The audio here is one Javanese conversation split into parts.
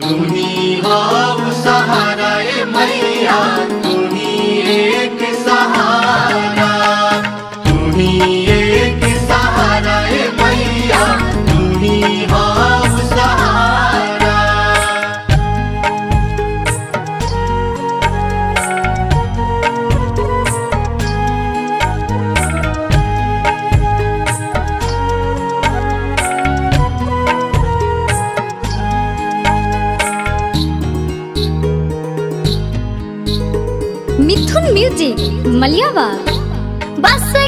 তুমি হও সাহা म्यूज़िक मलियावा। बस।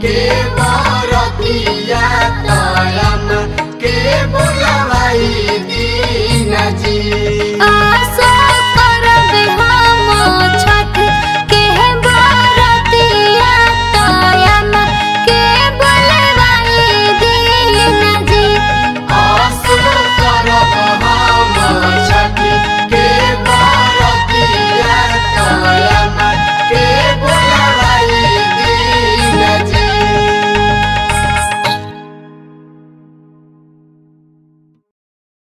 Que maravilha, tá?